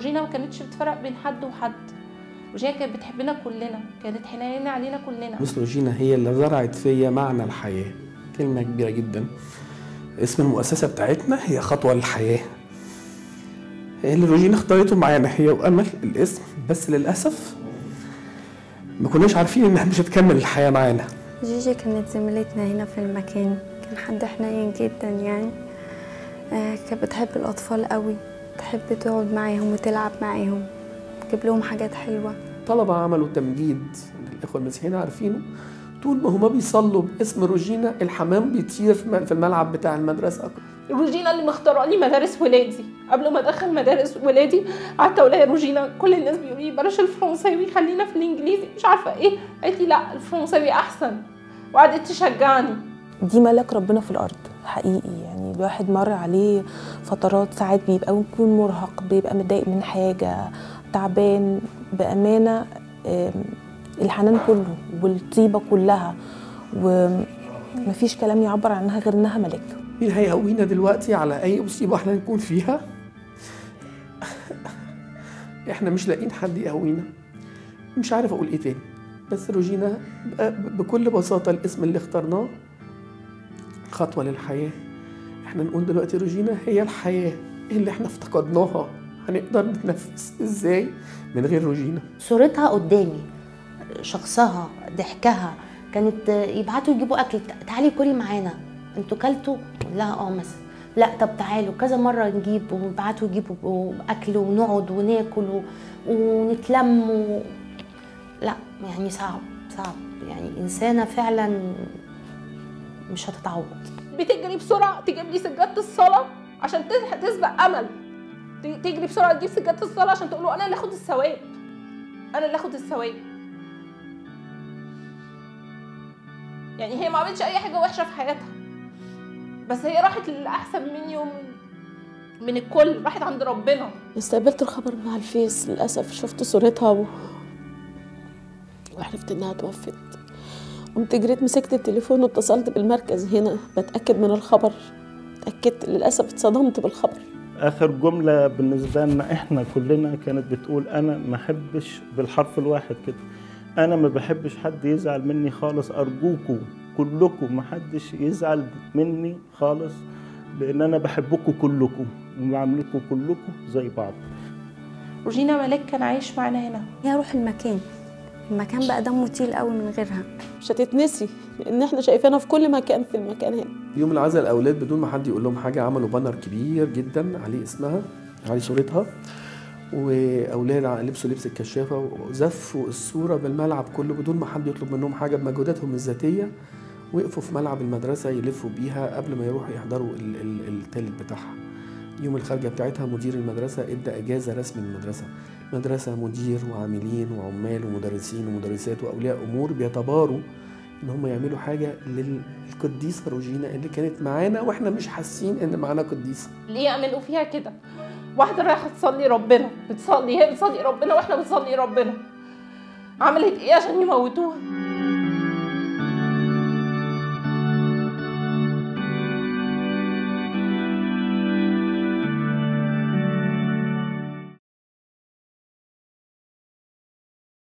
روجينا ما كانتش بتفرق بين حد وحد. روجينا كانت بتحبنا كلنا كانت حنينه علينا كلنا. مس روجينا هي اللي زرعت فيا معنى الحياة. كلمة كبيرة جدا. اسم المؤسسة بتاعتنا هي خطوة للحياة. اللي روجينا اختارته معانا هي وأمل الاسم بس للأسف ما كناش عارفين إنها مش هتكمل الحياة معانا. جيجي كانت زميلتنا هنا في المكان. كان حد حنين جدا يعني. آه كانت بتحب الأطفال قوي. تحب تقعد معاهم وتلعب معاهم تجيب لهم حاجات حلوة. طلبة عملوا تمجيد الإخوة المسيحيين عارفينه؟ طول ما هما بيصلوا باسم روجينا الحمام بيطير في الملعب بتاع المدرسة. روجينا اللي مختاره لي مدارس ولادي؟ قبل ما أدخل مدارس ولادي قعدت أقول لها يا روجينا كل الناس بيقولوا لي بلاش الفرنساوي خلينا في الإنجليزي. مش عارفة إيه؟ قالت لي لا الفرنساوي أحسن. وقعدت تشجعني. دي ملاك ربنا في الأرض حقيقي يعني. الواحد مر عليه فترات ساعات بيبقى بيكون مرهق بيبقى متضايق من حاجة تعبان بأمانة الحنان كله والطيبة كلها ومفيش كلام يعبر عنها غير إنها ملاك. مين هيقوينا دلوقتي على أي مصيبة إحنا نكون فيها؟ إحنا مش لاقيين حد يقوينا مش عارف أقول إيه تاني. بس روجينا بكل بساطة الاسم اللي اخترناه خطوة للحياة. إحنا نقول دلوقتي روجينا هي الحياة اللي إحنا افتقدناها. هنقدر نتنفس إزاي من غير روجينا؟ صورتها قدامي شخصها ضحكها كانت يبعتوا يجيبوا أكل تعالي كلي معانا. أنتوا كلتوا؟ لا آه مثلا. لا طب تعالوا. كذا مرة نجيب ويبعتوا يجيبوا أكل ونقعد وناكل ونتلم و... لا يعني صعب صعب. يعني إنسانة فعلا مش هتتعوض. بتجري بسرعة تجيب لي سجادة الصلاة عشان تس- تسبق أمل. تجري بسرعة تجيب سجادة الصلاة عشان تقول له أنا اللي آخد الثواب. أنا اللي آخد الثواب. يعني هي ما عملتش أي حاجة وحشة في حياتها. بس هي راحت للأحسن مني ومن من الكل راحت عند ربنا. استقبلت الخبر من على الفيس للأسف شفت صورتها و... وعرفت إنها توفت. قمت جريت مسكت التليفون واتصلت بالمركز. هنا بتأكد من الخبر. اتأكدت للأسف اتصدمت بالخبر. آخر جملة بالنسبة لنا إحنا كلنا كانت بتقول أنا ما أحبش بالحرف الواحد كده. أنا ما بحبش حد يزعل مني خالص. ارجوكوا كلكم ما حدش يزعل مني خالص لأن أنا بحبكم كلكم وبعاملكم كلكم زي بعض. روجينا ملاك كان عايش معانا هنا. هي روح المكان. المكان بقى دمه تقيل قوي من غيرها. مش هتتنسي لأن إحنا شايفينها في كل مكان في المكان هنا. يوم العزاء الأولاد بدون ما حد يقول لهم حاجة عملوا بانر كبير جدا عليه اسمها عليه صورتها. وأولاد لبسوا لبس الكشافة وزفوا الصورة بالملعب كله بدون ما حد يطلب منهم حاجة بمجهوداتهم الذاتية. وقفوا في ملعب المدرسة يلفوا بيها قبل ما يروحوا يحضروا ال- ال- التالت بتاعها. يوم الخارجة بتاعتها مدير المدرسة إدى إجازة رسمي للمدرسة. مدرسة مدير وعاملين وعمال ومدرسين ومدرسات وأولياء أمور بيتباروا إن هم يعملوا حاجة للقديسة روجينا اللي كانت معانا وإحنا مش حاسين إن معانا قديسة. ليه يعملوا فيها كده؟ واحدة رايحة تصلي ربنا بتصلي هي بتصلي ربنا وإحنا بنصلي ربنا. عملت إيه عشان يموتوها؟